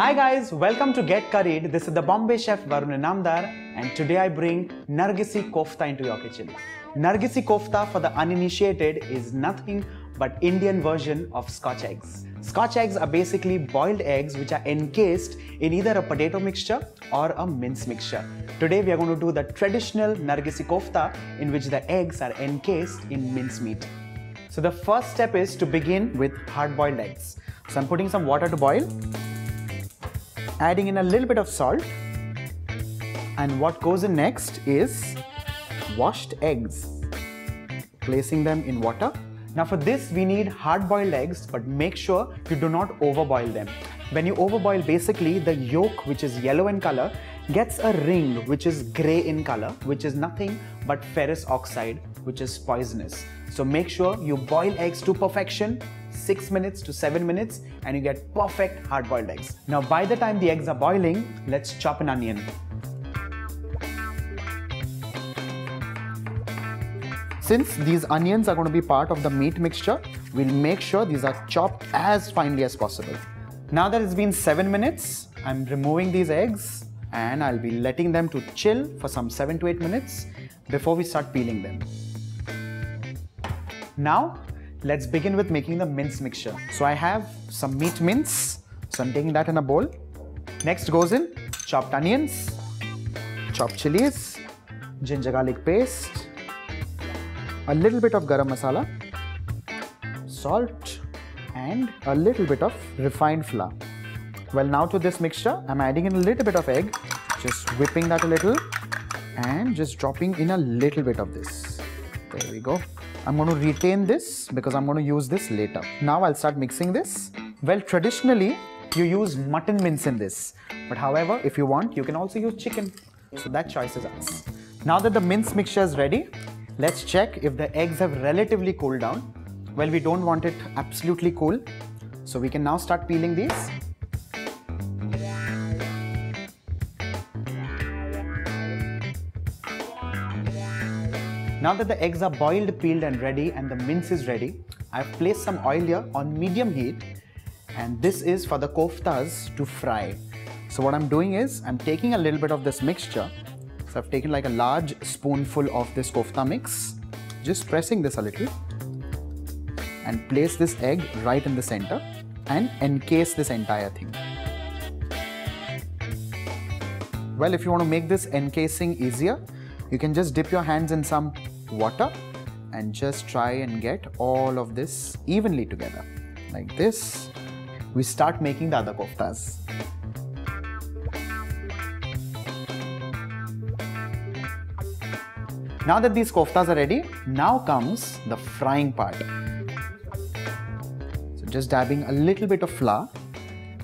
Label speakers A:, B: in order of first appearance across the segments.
A: Hi guys, welcome to Get Curried. This is the Bombay chef Varun Inamdar and today I bring Nargisi kofta into your kitchen. Nargisi kofta for the uninitiated is nothing but Indian version of scotch eggs. Scotch eggs are basically boiled eggs which are encased in either a potato mixture or a mince mixture. Today we are going to do the traditional Nargisi kofta in which the eggs are encased in mince meat. So the first step is to begin with hard boiled eggs. So I'm putting some water to boil, adding in a little bit of salt and what goes in next is washed eggs. Placing them in water now for this we need hard boiled eggs but make sure you do not overboil them. When you overboil basically the yolk which is yellow in color gets a ring which is grey in color which is nothing but ferrous oxide which is poisonous. So make sure you boil eggs to perfection 6 minutes to 7 minutes and you get perfect hard boiled eggs. Now by the time the eggs are boiling let's chop an onion. Since these onions are going to be part of the meat mixture, we'll make sure these are chopped as finely as possible. Now that it's been 7 minutes, I'm removing these eggs and I'll be letting them to chill for some 7 to 8 minutes before we start peeling them. Now, let's begin with making the mince mixture. So I have some meat mince, so I'm taking that in a bowl. Next goes in chopped onions, chopped chilies, ginger garlic paste, a little bit of garam masala, salt and a little bit of refined flour. Well now to this mixture I'm adding in a little bit of egg, just whipping that a little and just dropping in a little bit of this. There we go. I'm going to retain this because I'm going to use this later. Now I'll start mixing this. Well traditionally you use mutton mince in this but however if you want you can also use chicken. So that choice is ours. Now that the mince mixture is ready, Let's check if the eggs have relatively cooled down. Well, we don't want it absolutely cool. So we can now start peeling these. Now that the eggs are boiled, peeled and ready and the mince is ready, I've placed some oil here on medium heat and this is for the koftas to fry. So what I'm doing is I'm taking a little bit of this mixture so I've taken like a large spoonful of this kofta mix, just pressing this a little and place this egg right in the center and encase this entire thing. Well, if you want to make this encasing easier, you can just dip your hands in some water and just try and get all of this evenly together. Like this, we start making the other koftas. Now that these koftas are ready, now comes the frying part. So just dabbing a little bit of flour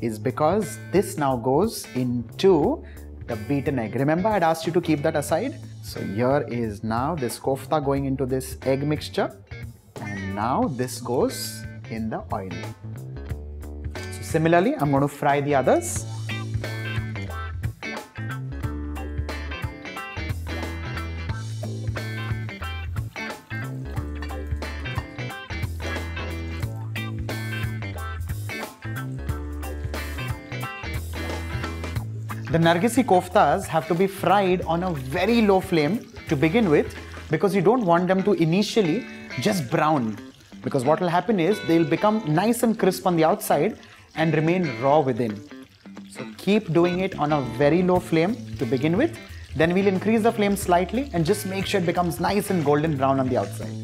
A: is because this now goes into the beaten egg. Remember I had asked you to keep that aside? So here is now this kofta going into this egg mixture and now this goes in the oil. So similarly, I'm going to fry the others. The Nargisi koftas have to be fried on a very low flame to begin with because you don't want them to initially just brown because what will happen is they'll become nice and crisp on the outside and remain raw within. So keep doing it on a very low flame to begin with. Then we'll increase the flame slightly and just make sure it becomes nice and golden brown on the outside.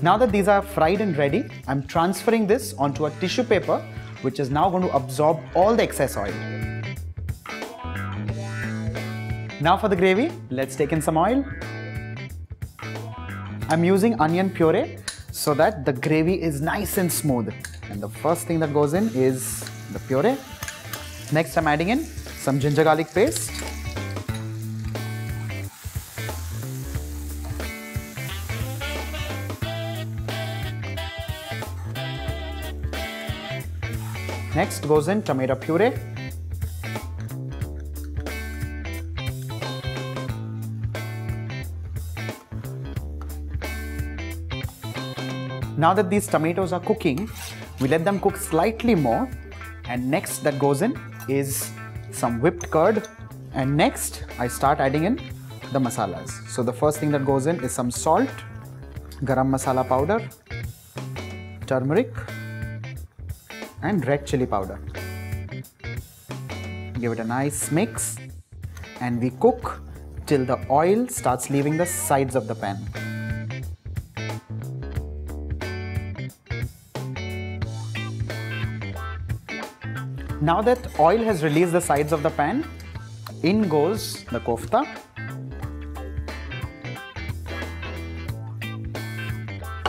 A: Now that these are fried and ready, I'm transferring this onto a tissue paper which is now going to absorb all the excess oil. Now for the gravy, let's take in some oil. I'm using onion puree so that the gravy is nice and smooth. And the first thing that goes in is the puree. Next I'm adding in some ginger garlic paste. Next goes in tomato puree. Now that these tomatoes are cooking, we let them cook slightly more And next that goes in is some whipped curd. And next I start adding in the masalas. So the first thing that goes in is some salt, garam masala powder, turmeric and red chili powder. Give it a nice mix and we cook till the oil starts leaving the sides of the pan. Now that oil has released the sides of the pan, in goes the kofta.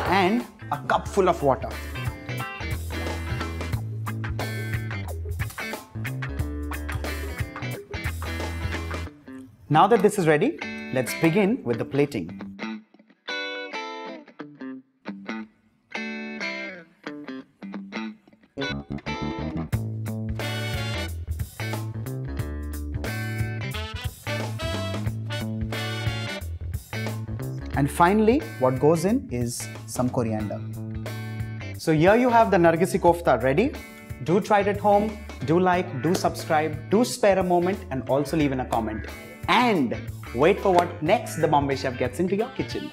A: And a cup full of water. Now that this is ready, let's begin with the plating. And finally, what goes in is some coriander. So here you have the Nargisi kofta ready. Do try it at home. Do like, do subscribe, do spare a moment and also leave in a comment. And wait for what next the Bombay Chef gets into your kitchen.